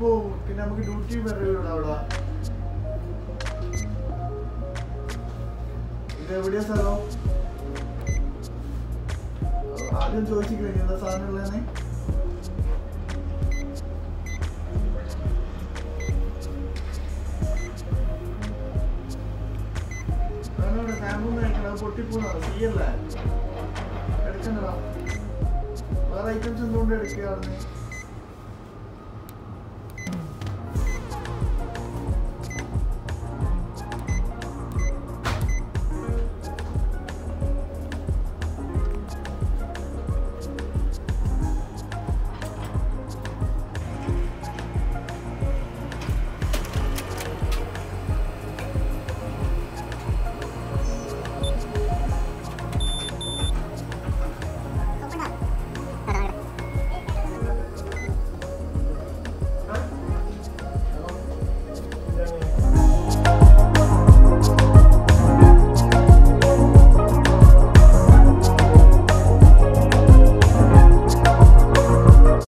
പോകും. പിന്നെ നമുക്ക് ഡ്യൂട്ടി വരൂടാ അവിടെ. ഇത് എവിടെയാ സ്ഥലം? ആദ്യം ചോദിച്ചിട്ടില്ലേ എന്താ സാധനം ഉള്ളതെന്ന്? വേണോടെ സാമ്പും പൊട്ടിപ്പോണോ സീയല്ലേ എടുക്കണ്ടടാ വേറെ ഐറ്റംസ് എന്തുകൊണ്ട് എടുക്കുകയാണെന്ന്